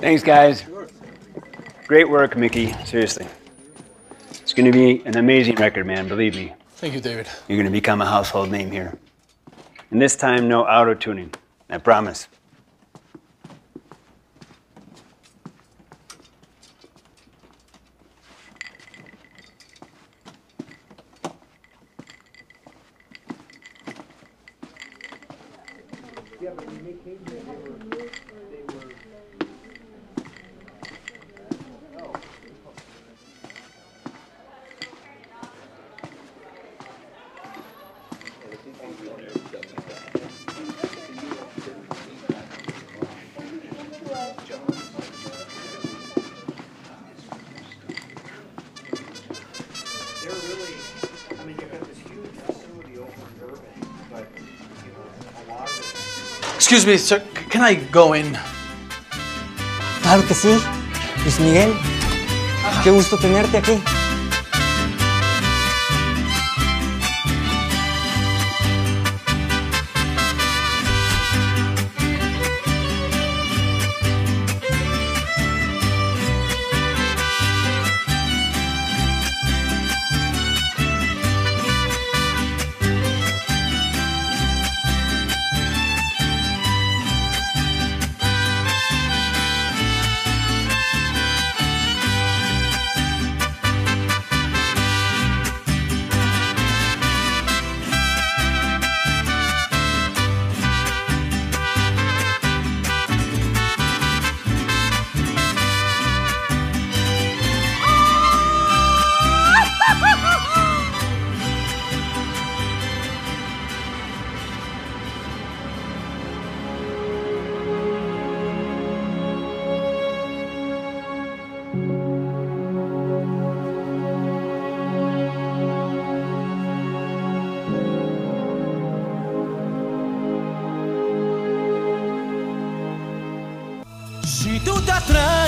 Thanks, guys. Great work, Mickey. Seriously. It's going to be an amazing record, man. Believe me. Thank you, David. You're going to become a household name here. And this time, no auto tuning. I promise. they're Excuse me, sir. Can I go in? Claro que sí. Luis Miguel, qué gusto tenerte aquí. Se tu tá atrás.